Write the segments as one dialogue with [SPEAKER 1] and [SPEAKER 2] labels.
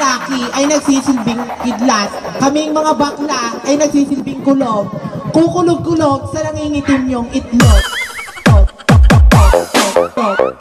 [SPEAKER 1] lalaki ay nagsisilbing kidlat, kaming mga bakla ay nagsisilbing kulob. Kukulog-kulog sa nangingitim yung itlog.
[SPEAKER 2] Top, top, top,
[SPEAKER 3] top, top, top.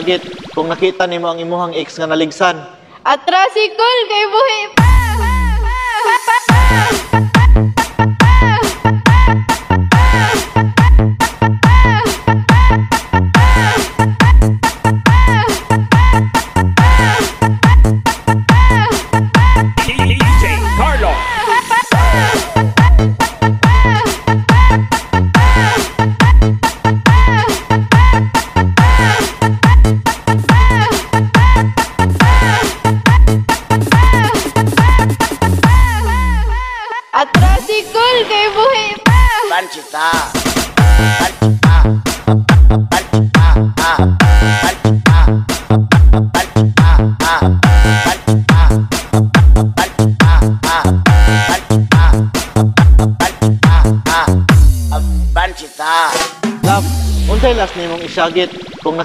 [SPEAKER 3] Isyagit kung nakita nimo ang imuhang ex nga naligsan?
[SPEAKER 1] At tricycle kay buhi pa.
[SPEAKER 4] DJ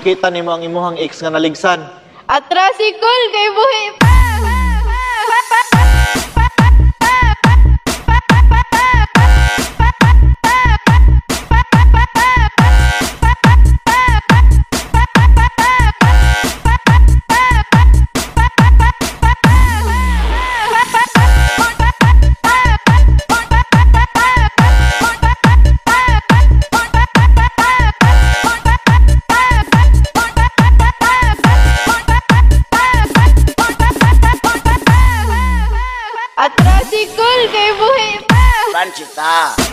[SPEAKER 3] kung nakita nimo ang imuhang ex nga naligsan?
[SPEAKER 1] At tricycle kay buhi
[SPEAKER 5] Juta.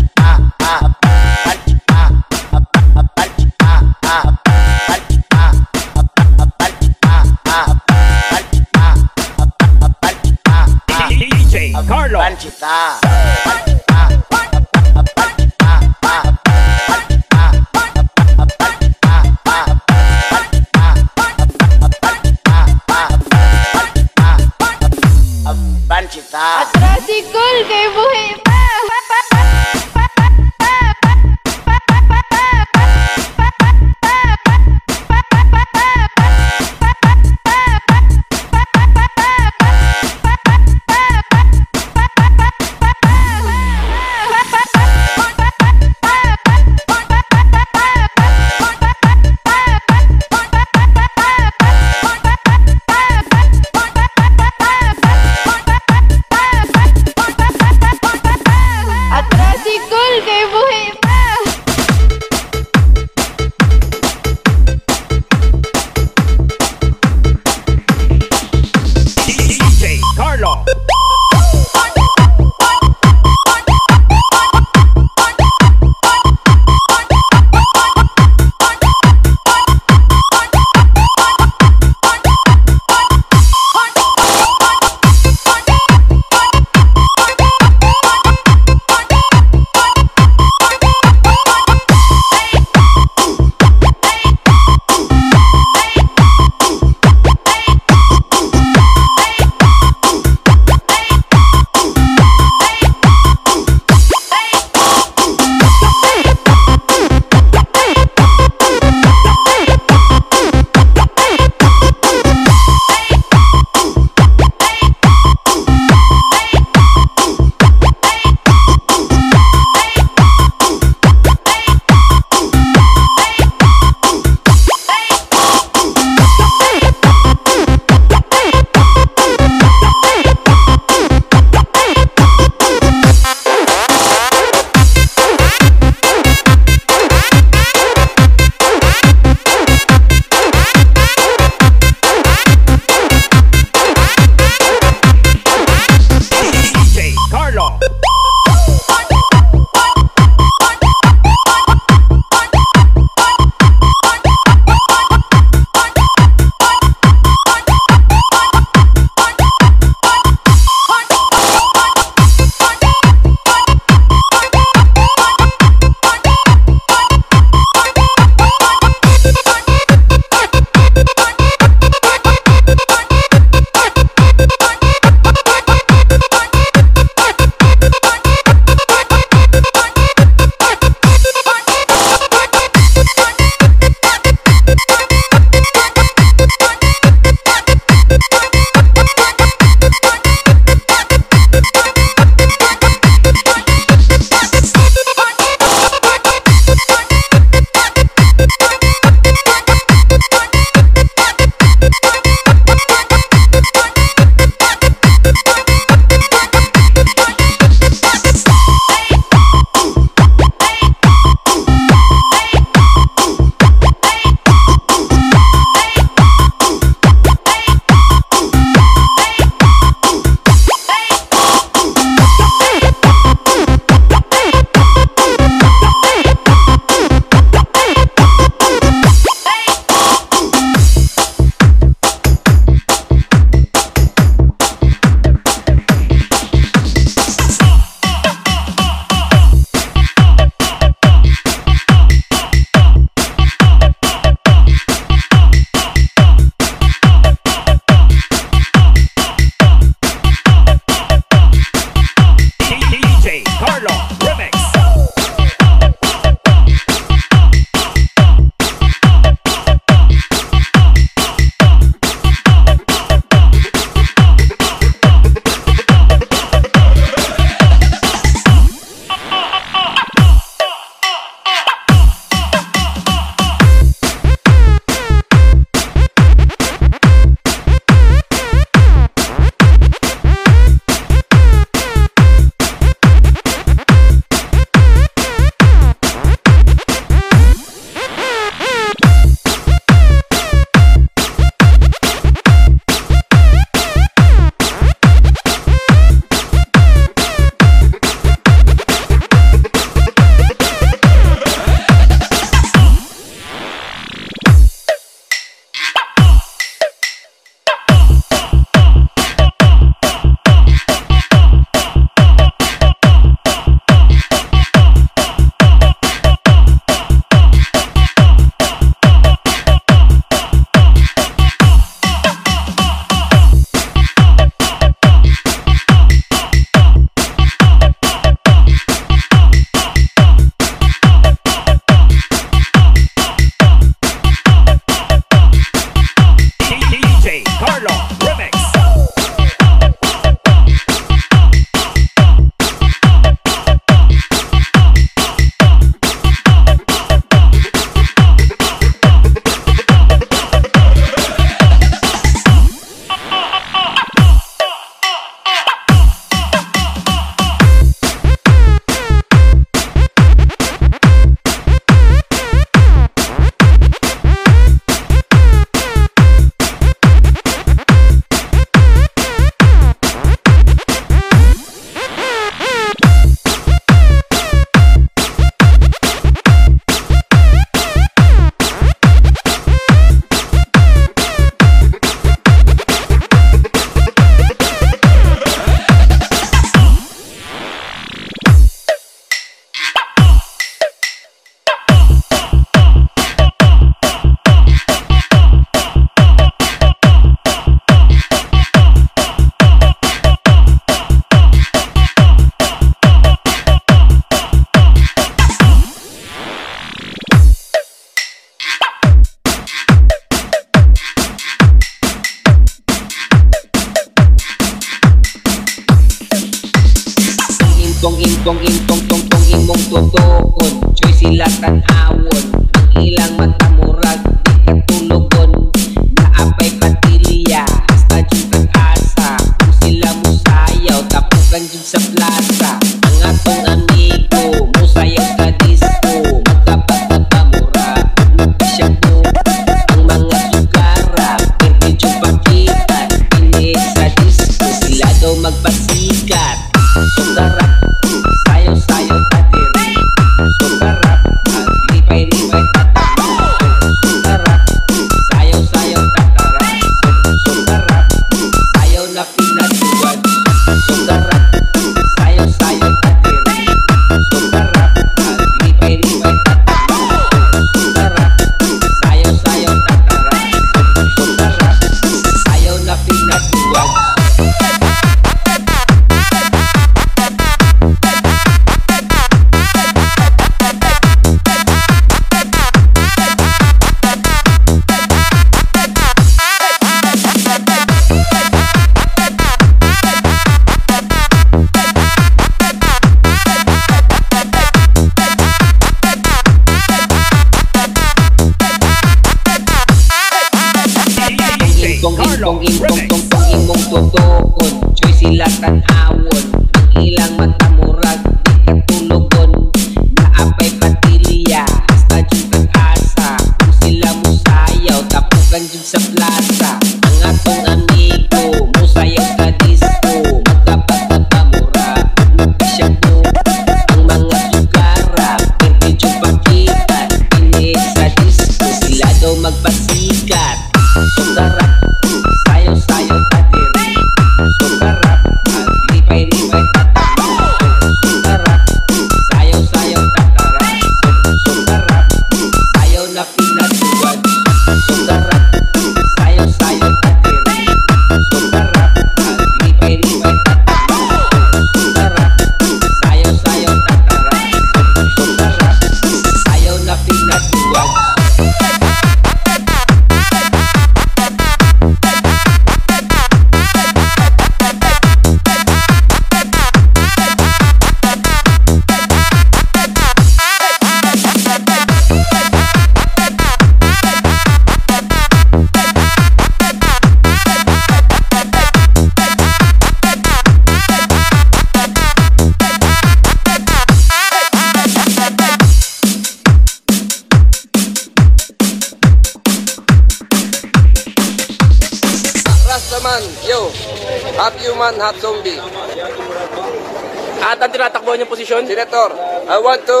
[SPEAKER 5] election?
[SPEAKER 6] Senator, I want to...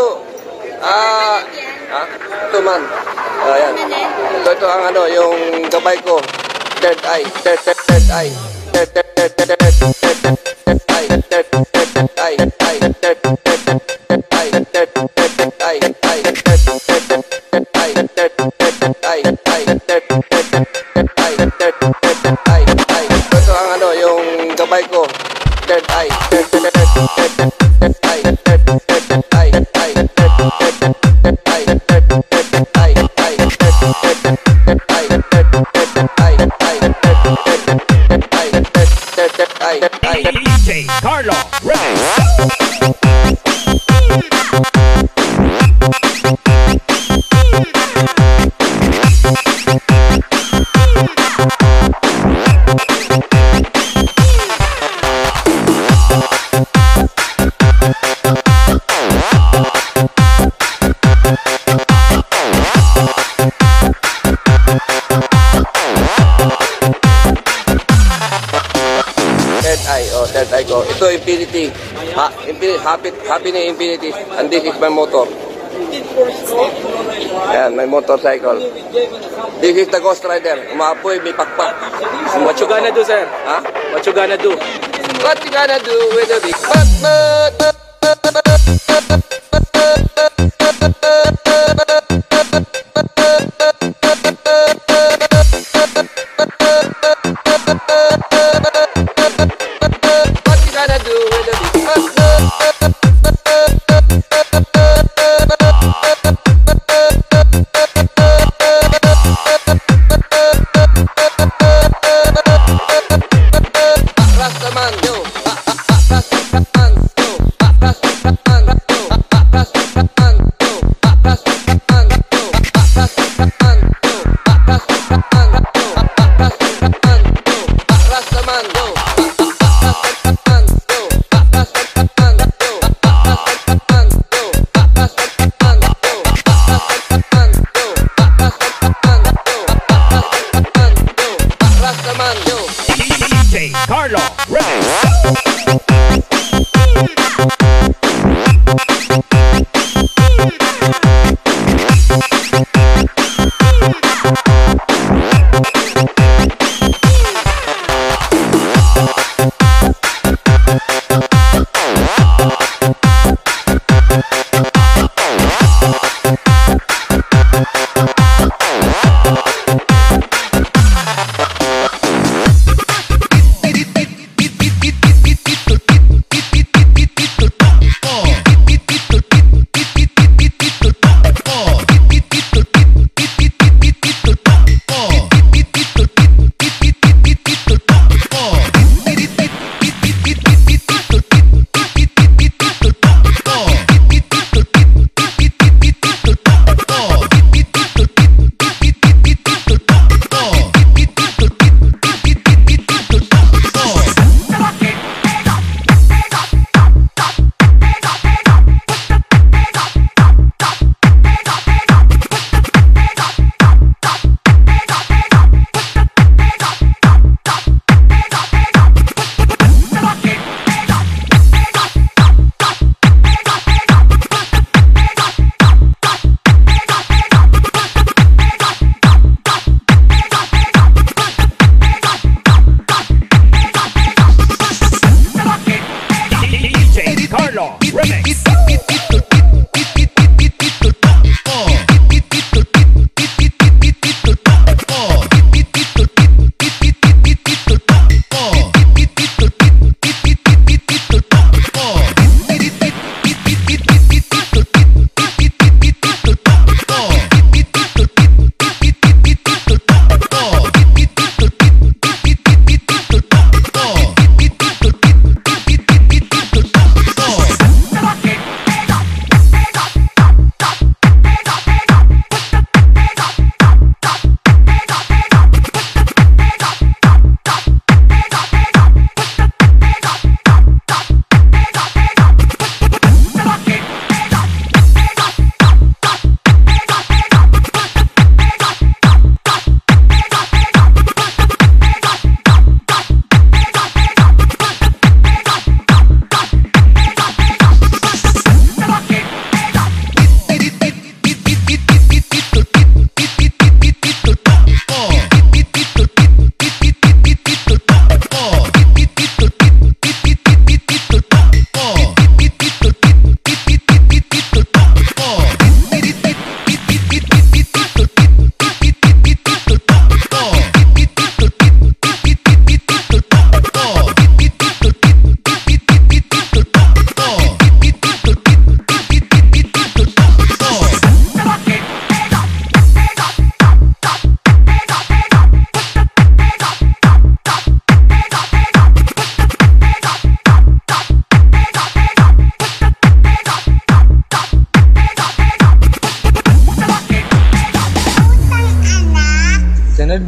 [SPEAKER 6] Ah, uh, ito man. Ayan. Ito, ito ang ano, yung gabay ko. Third eye, third, third, third eye. Third, third, third, third, third, third, third eye. Third, third, third eye, third eye, third, third, third eye, third, third, third eye, third, third, third eye. Harlow. happy, happy na Infinity. And this is my motor. Yan, may motorcycle. This is the Ghost Rider. Umaapoy, may pakpak.
[SPEAKER 5] What you gonna do, sir?
[SPEAKER 6] Ha?
[SPEAKER 5] Huh?
[SPEAKER 6] What you gonna do? What you gonna do with a big butt?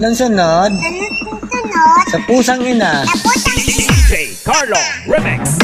[SPEAKER 6] Anong
[SPEAKER 7] sunod? Anong sunod? Sa pusang ina.
[SPEAKER 8] Sa pusang ina. DJ Carlo Remix.